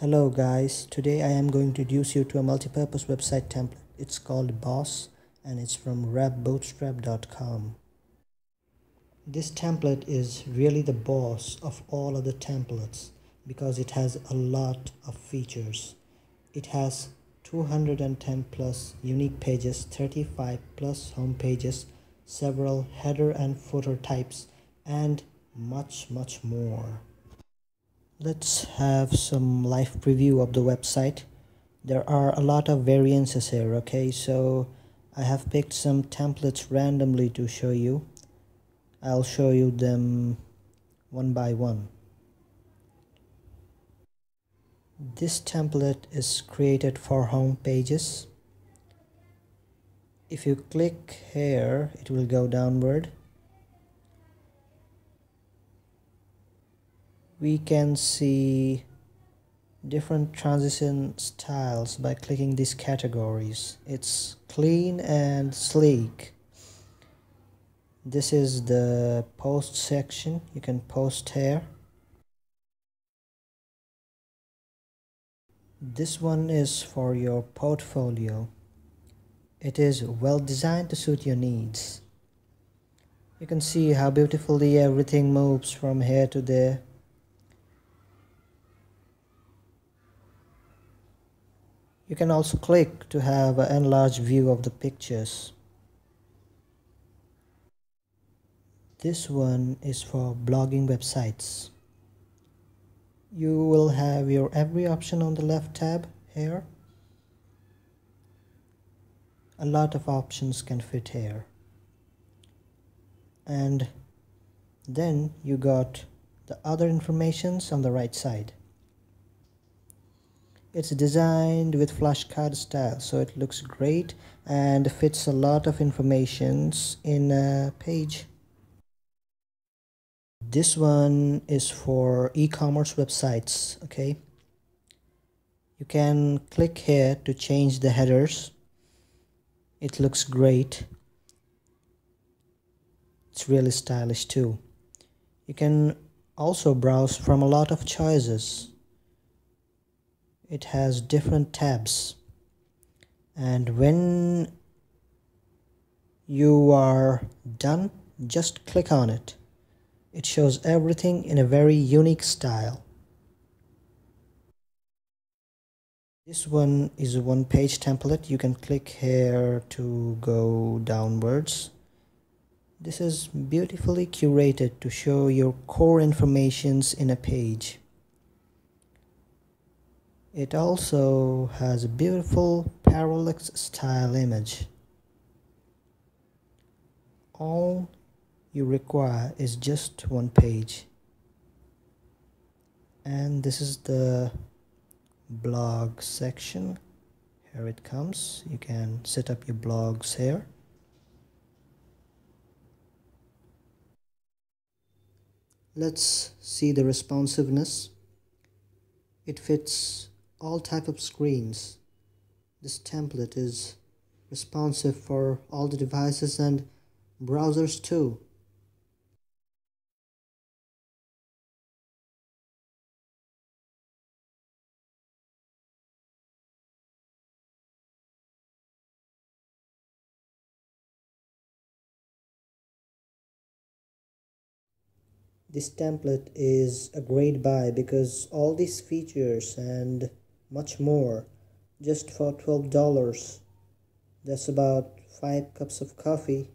Hello guys, today I am going to introduce you to a multi-purpose website template. It's called Boss and it's from wrapbootstrap.com. This template is really the boss of all other templates because it has a lot of features. It has 210 plus unique pages, 35 plus home pages, several header and footer types, and much much more. Let's have some live preview of the website. There are a lot of variances here, okay? So I have picked some templates randomly to show you. I'll show you them one by one. This template is created for home pages. If you click here, it will go downward we can see different transition styles by clicking these categories. It's clean and sleek. This is the post section. You can post here. This one is for your portfolio. It is well designed to suit your needs. You can see how beautifully everything moves from here to there You can also click to have an enlarged view of the pictures. This one is for blogging websites. You will have your every option on the left tab here. A lot of options can fit here. And then you got the other informations on the right side. It's designed with flashcard style so it looks great and fits a lot of informations in a page. This one is for e-commerce websites, okay? You can click here to change the headers. It looks great. It's really stylish too. You can also browse from a lot of choices it has different tabs. And when you are done just click on it. It shows everything in a very unique style. This one is a one page template. You can click here to go downwards. This is beautifully curated to show your core informations in a page it also has a beautiful parallax style image. All you require is just one page. And this is the blog section. Here it comes. You can set up your blogs here. Let's see the responsiveness. It fits all type of screens. This template is responsive for all the devices and browsers too. This template is a great buy because all these features and much more. Just for $12 that's about 5 cups of coffee